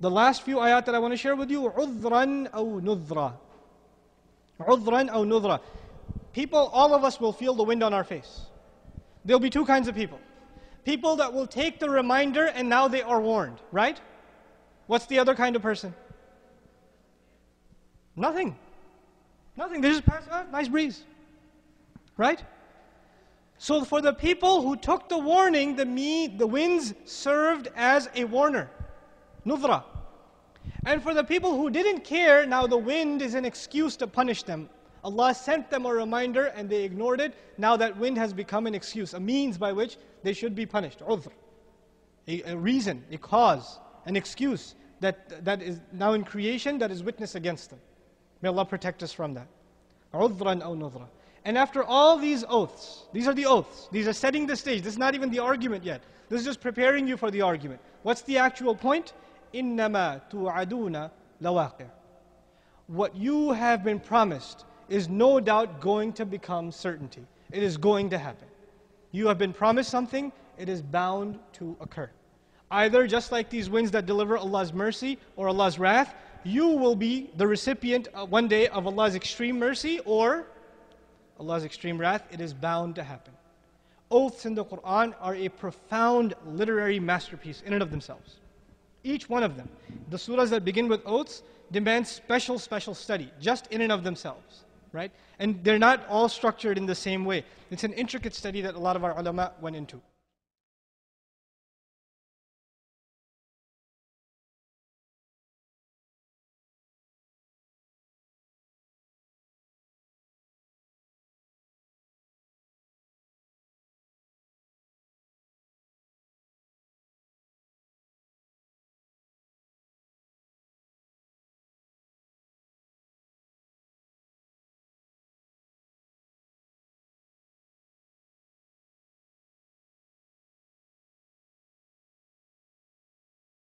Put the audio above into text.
The last few ayat that I want to share with you, عُذْرًا أو نُذْرًا. عُذْرًا أو نُذْرًا. People, all of us will feel the wind on our face. There'll be two kinds of people. People that will take the reminder and now they are warned, right? What's the other kind of person? Nothing. Nothing. They just pass, oh, nice breeze. Right? So for the people who took the warning, the, me, the winds served as a warner. Nudra. And for the people who didn't care, now the wind is an excuse to punish them. Allah sent them a reminder and they ignored it. Now that wind has become an excuse, a means by which they should be punished. Udhr. A, a reason, a cause, an excuse that, that is now in creation that is witness against them. May Allah protect us from that. Udhran aw nudhra. And after all these oaths, these are the oaths, these are setting the stage. This is not even the argument yet. This is just preparing you for the argument. What's the actual point? إِنَّمَا تُوعَدُونَ لَوَاقِعٌ What you have been promised is no doubt going to become certainty. It is going to happen. You have been promised something, it is bound to occur. Either just like these winds that deliver Allah's mercy or Allah's wrath, you will be the recipient uh, one day of Allah's extreme mercy or Allah's extreme wrath. It is bound to happen. Oaths in the Quran are a profound literary masterpiece in and of themselves. Each one of them. The surahs that begin with oaths demand special, special study, just in and of themselves right? And they're not all structured in the same way. It's an intricate study that a lot of our ulama went into.